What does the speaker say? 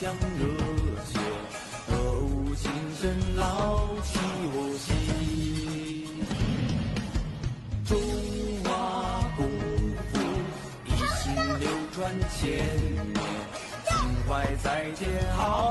香热血，何无情深牢记我心。中华功夫一心流传千年，情怀在见豪。